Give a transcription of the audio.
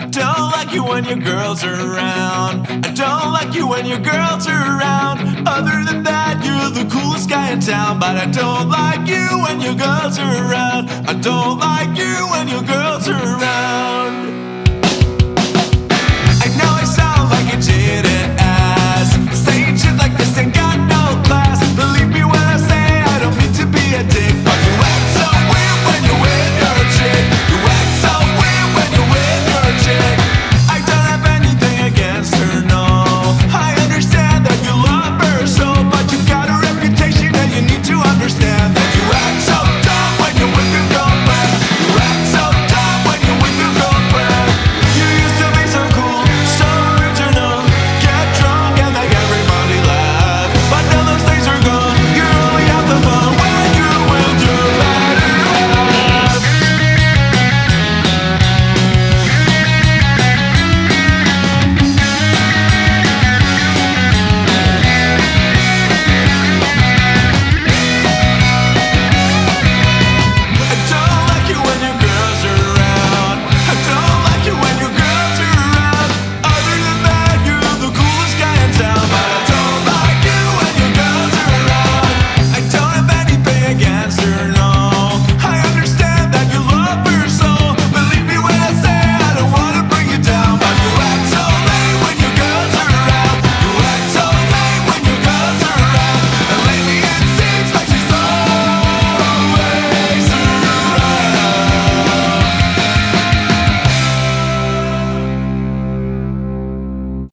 I don't like you when your girls are around. I don't like you when your girls are around. Other than that, you're the coolest guy in town. But I don't like you when your girls are around. I don't like you